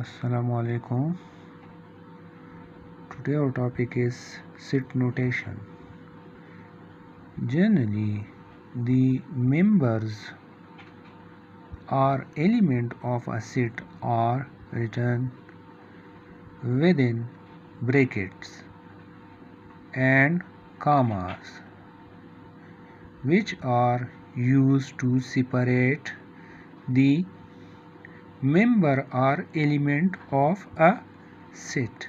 Assalamu alaikum. Today our topic is sit notation. Generally, the members or element of a set are written within brackets and commas which are used to separate the member or element of a set.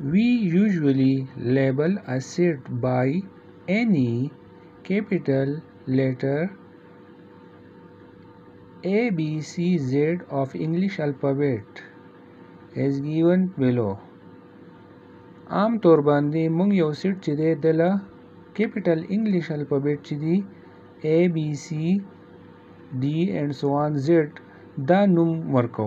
We usually label a set by any capital letter A, B, C, Z of English alphabet as given below. am tor bandi mung yo set chide dela capital english alphabet chidi a b c d and so on z da num markau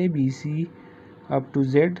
A B C up to Z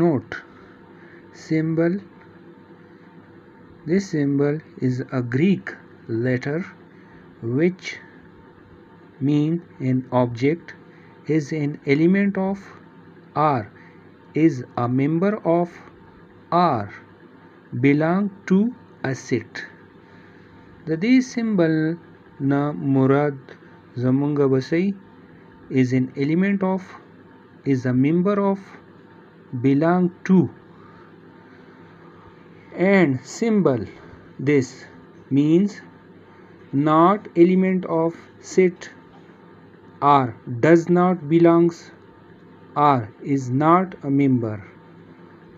note symbol. This symbol is a Greek letter which mean an object is an element of R is a member of R belong to a set. The this symbol na murad zamunga basai is an element of is a member of belong to and symbol this means not element of set or does not belongs or is not a member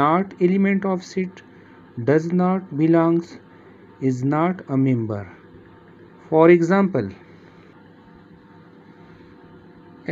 not element of set does not belongs is not a member for example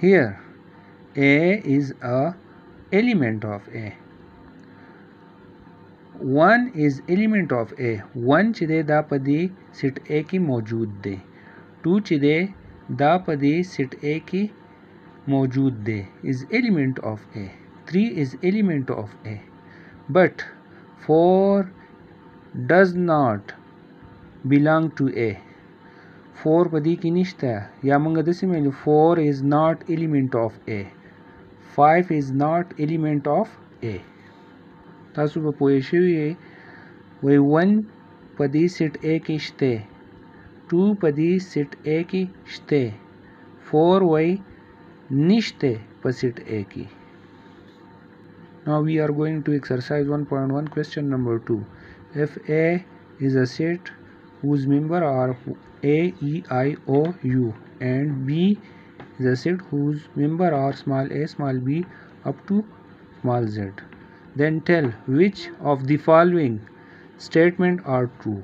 here a is a element of a one is element of a one chide da padi sit a ki maujood de two chide da padi sit a ki maujood de is element of a three is element of a but four does not belong to a four पदी की निश्त है? या मंगा दस में four is not element of A five is not element of A तासुबह पोश वही वन पदी सिट ए की श्ते टू पदी सिट ए की श्ते फोर वही निश्ते पसिट ए की। Now we are going to exercise 1.1 question number 2. If A is a set whose member are A, E, I, O, U and B is a set whose member are small a, small b up to small z. Then tell which of the following statement are true.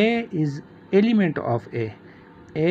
A is element of A A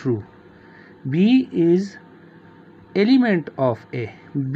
true B is element of A. B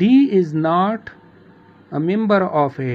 D is not a member of A.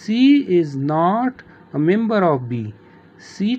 C is not a member of B. C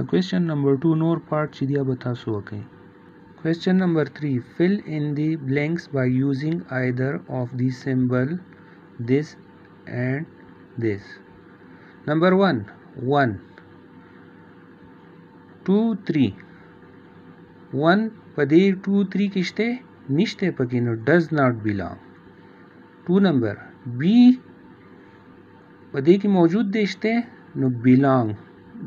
question number two नोर part सीधिया बता सो अकें question number three fill in the blanks by using either of the symbol this and this number one one two three one पदे two three किश्ते निश्ते पकिन does not belong to number B पदे की मौजूद देशते no belong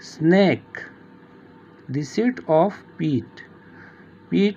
snake the set of peat peat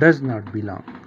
does not belong